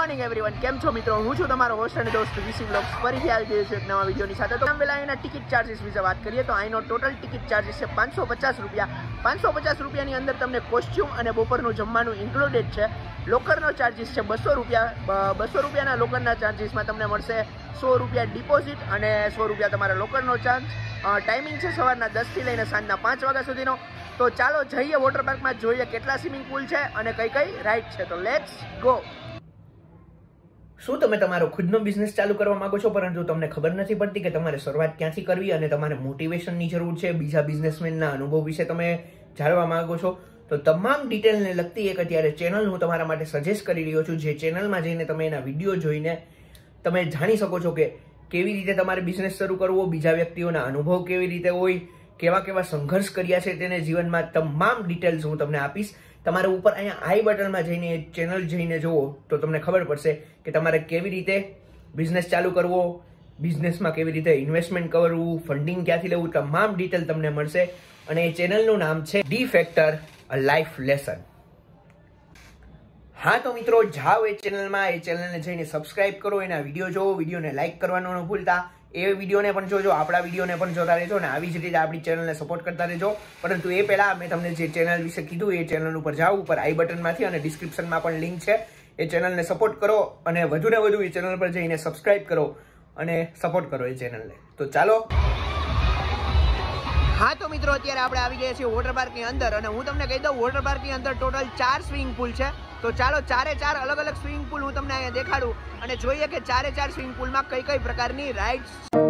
Morning everyone કેમ છો મિત્રો? હું છું તમારો હોસ્ટ અને દોસ્ત વીસી બ્લોગ્સ ફરીથી આવી ગયો છે એક નવા વિડીયોની સાથે. તો પહેલા એના ટિકિટ ચાર્જિસ વિશે વાત કરીએ તો અહીંનો ટોટલ ટિકિટ ચાર્જિસ છે પાંચસો પચાસ રૂપિયા. પાંચસો પચાસ રૂપિયાની અંદર તમને કોસ્ચ્યુમ અને બપોરનું જમવાનું ઇન્ક્લુડેડ છે. લોકરનો ચાર્જિસ છે બસો રૂપિયા. બસો રૂપિયાના લોકરના ચાર્જીસમાં તમને મળશે સો રૂપિયા ડિપોઝિટ અને સો રૂપિયા તમારા લોકરનો ચાર્જ ટાઈમિંગ છે સવારના દસથી લઈને સાંજના પાંચ વાગ્યા સુધીનો. તો ચાલો જઈએ વોટર પાર્કમાં જોઈએ કેટલા સ્વિમિંગ પુલ છે અને કઈ કઈ રાઇડ છે. તો લેટ્સ ગો શું તમે તમારો ખુદનો બિઝનેસ ચાલુ કરવા માંગો છો? પરંતુ તમને ખબર નથી પડતી કે તમારે શરૂઆત ક્યાંથી કરવી અને તમારે મોટિવેશનની જરૂર છે બીજા બિઝનેસમેનના અનુભવ વિશે તમે જાણવા માંગો છો, તો તમામ ડિટેલને લગતી એક અત્યારે ચેનલ હું તમારા માટે સજેસ્ટ કરી રહ્યો છું. જે ચેનલમાં જઈને તમે એના વીડિયો જોઈને તમે જાણી શકો છો કે કેવી રીતે તમારે બિઝનેસ શરૂ કરવો, બીજા વ્યક્તિઓના અનુભવ કેવી રીતે હોય, કેવા કેવા સંઘર્ષ કર્યા છે, તેને જીવનમાં તમામ ડિટેલ્સ હું તમને આપીશ. તમારે ઉપર અહીંયા આઈ બટનમાં જઈને ચેનલ જઈને જુઓ તો તમને ખબર પડશે કે તમારે કેવી રીતે બિઝનેસ ચાલુ કરવો બિઝનેસમાં કેવી રીતે ઇન્વેસ્ટમેન્ટ કરવું ફંડિંગ ક્યાંથી લેવું, તમામ ડિટેલ તમને મળશે. અને એ ચેનલનું નામ છે D factor a life lesson હા, તો મિત્રો, જાઓ એ ચેનલમાં, એ ચેનલને જઈને સબસ્ક્રાઇબ કરો, એના વીડિયો જોવો વિડીયોને લાઇક કરવાનું ન ભૂલતા. એ વિડીયોને પણ જોજો, આપણા વિડીયોને પણ જોતા રહેજો અને આવી જ રીતે આપણી ચેનલને સપોર્ટ કરતા રહેજો. પરંતુ એ પહેલાં મેં તમને જે ચેનલ વિશે કીધું, એ ચેનલ ઉપર જાઓ, ઉપર આઈ બટનમાંથી અને ડિસ્ક્રિપ્શનમાં પણ લિંક છે. એ ચેનલને સપોર્ટ કરો અને વધુને વધુ એ ચેનલ પર જઈને સબસ્ક્રાઈબ કરો અને સપોર્ટ કરો એ ચેનલને. તો ચાલો. હા, તો મિત્રો, અત્યારે આપણે આવી ગયા છીએ વોટર પાર્કની અંદર અને હું તમને કહી દઉં વોટર પાર્કની અંદર ટોટલ ચાર સ્વિમિંગ પુલ છે. તો ચાલો, ચારે ચાર અલગ અલગ સ્વિમિંગ પુલ હું તમને અહીંયા દેખાડું અને જોઈએ કે ચારે ચાર સ્વિમિંગ પુલમાં કઈ કઈ પ્રકારની રાઇડ્સ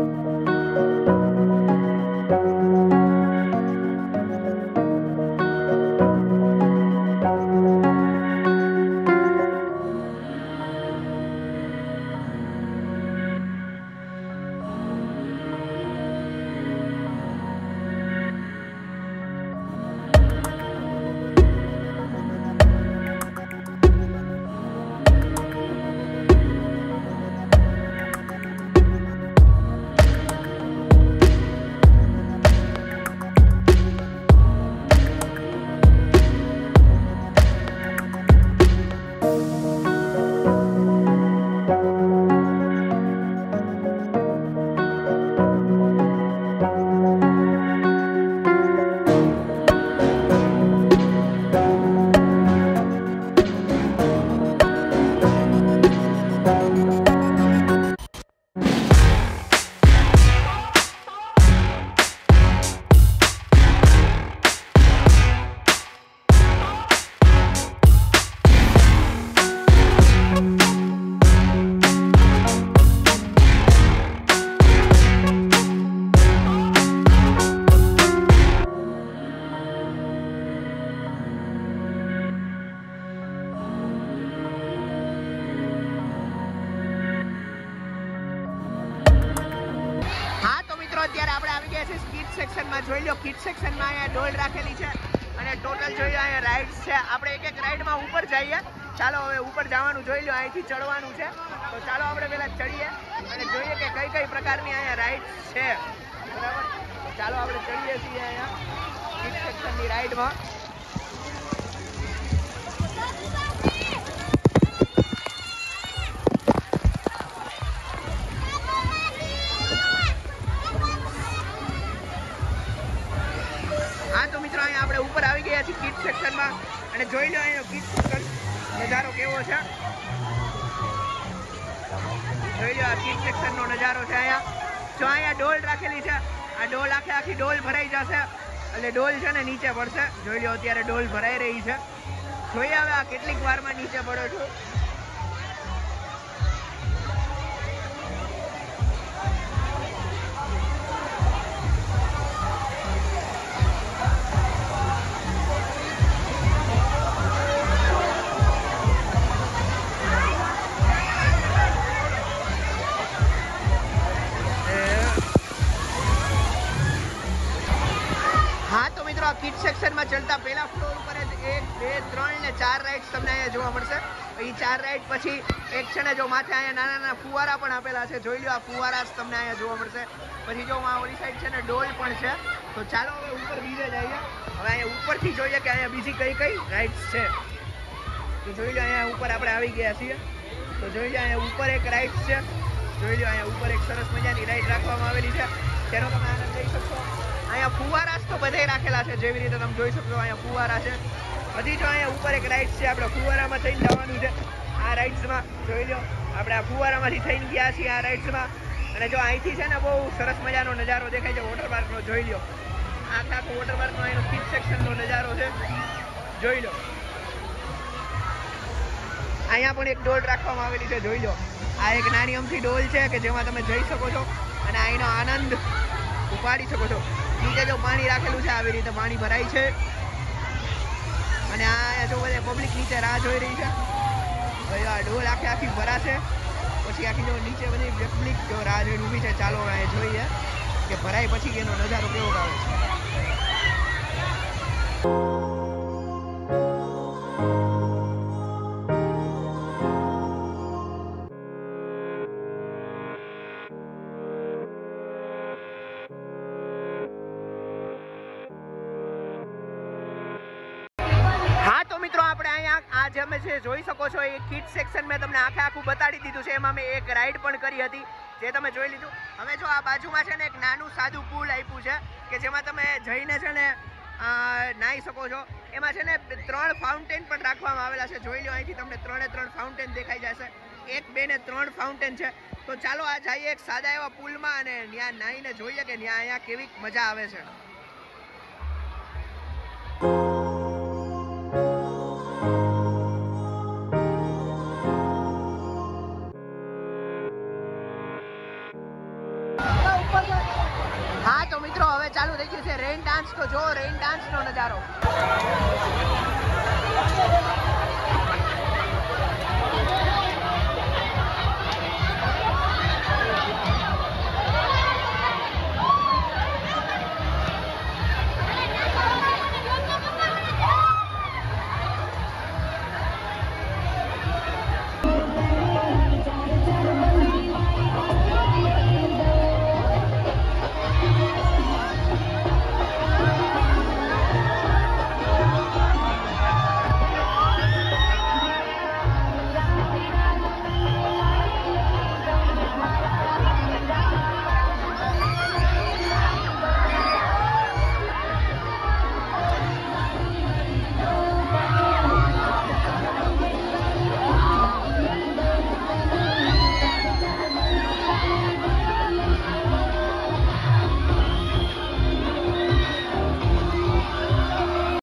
જોઈ લો કિડ સેક્શનમાં અહીંયા ડોલ રાખેલી છે અને ટોટલ જોઈ લો, અહીંયા રાઇડ્સ છે. આપણે એક એક રાઇડમાં ઉપર જઈએ. ચાલો, હવે ઉપર જવાનું જોઈ લો, અહીંથી ચડવાનું છે. તો ચાલો, આપણે પહેલાં ચડીએ અને જોઈએ કે કઈ કઈ પ્રકારની અહીંયા રાઇડ્સ છે. બરાબર? ચાલો, આપણે ચડીએ છીએ અહીંયા કિડ સેક્શનની રાઇડમાં અને જોઈ લો અહીંનો કિડ નજારો કેવો છે? જોઈ લો આ કિડ સેક્શનનો નજારો છે અહીંયા. જો અહીંયા ડોલ રાખેલી છે. આ ડોલ આખે આખી ડોલ ભરાઈ જશે. એટલે ડોલ છે ને નીચે પડશે. જોઈ લો અત્યારે ડોલ ભરાઈ રહી છે. જોઈએ હવે આ કેટલીક વારમાં નીચે પડો છો? કિડ સેક્શનમાં ચડતા પહેલા ફ્લોર ઉપર જ એક, બે, ત્રણ ને ચાર રાઇડ્સ તમને અહીંયા જોવા મળશે. એ ચાર રાઇડ પછી એક છે ને જો માથે અહીંયા નાના નાના ફુવારા પણ આપેલા છે, જોઈ લો આ ફુવારા જ તમને અહીંયા જોવા મળશે. પછી જો આ ઓલી સાઈડ છે ને ડોલ પણ છે. તો ચાલો હવે ઉપર બીજે જઈએ. હવે અહીંયા ઉપરથી જોઈએ કે અહીંયા બીજી કઈ કઈ રાઇડ્સ છે. તો જોઈ લો અહીંયા ઉપર આપણે આવી ગયા છીએ. તો જોઈ લો અહીંયા ઉપર એક રાઈડ છે. જોઈ લો અહીંયા ઉપર એક સરસ મજાની રાઈડ રાખવામાં આવેલી છે. તેનો તમે આનંદ લઈ શકશો. અહીંયા ફુવારા તો બધા રાખેલા છે. જેવી રીતે તમે જોઈ શકો અહીંયા ફુવારા છે. હજી જો અહીંયા ઉપર એક રાઈડ છે, આપણે ફુવારામાં થઈને જવાનું છે. આ રાઇડ્સમાં જોઈ લો, આપણે આ ફુવારામાંથી થઈને ગયા છીએ આ રાઇડ્સમાં અને જો અહીંથી છે ને બહુ સરસ મજાનો નજારો દેખાય છે વોટર પાર્કનો જોઈ લો. આખા આખો વોટર પાર્કનો અહીંનો કિડ સેક્શનનો નજારો છે. જોઈ લો. અહીંયા પણ એક ડોલ રાખવામાં આવેલી છે, જોઈ લો. આ એક નાની અમથી ડોલ છે કે જેમાં તમે જઈ શકો છો અને અહીંનો આનંદ ઉપાડી શકો છો. નીચે જો પાણી રાખેલું છે આવી રીતે પાણી ભરાય છે. અને આ જો બધે પબ્લિક નીચે રાહ જોઈ રહી છે. આ ઢોલ આખી આખી ભરાશે. પછી આખી જો નીચે બધી પબ્લિક જો રાહ જોઈને ઊભી છે, ચાલો એ જોઈએ કે ભરાય પછી એનો નજારો કેવો આવે છે. આજે અમે જે જોઈ શકો છો એ કિડ સેક્શન મેં તમને આખે આખું બતાડી દીધું છે. એમાં મેં એક રાઈડ પણ કરી હતી, જે તમે જોઈ લીધું. હવે જો આ બાજુમાં છે ને એક નાનું સાદું પુલ આપ્યું છે, કે જેમાં તમે જઈને છે ને નાહી શકો છો. એમાં છે ને ત્રણ ફાઉન્ટેન પણ રાખવામાં આવેલા છે. જોઈ લો અહીંથી તમને ત્રણે ત્રણ ફાઉન્ટેન દેખાઈ જશે. એક, બે ને ત્રણ ફાઉન્ટેન છે. તો ચાલો આ જઈએ એક સાદા એવા પુલમાં અને ત્યાં નાહીને જોઈએ કે ત્યાં અહીંયા કેવી મજા આવે છે. મિત્રો હવે ચાલુ થઈ ગયું છે રેન ડાન્સ તો જો રેન ડાન્સ નો નજારો.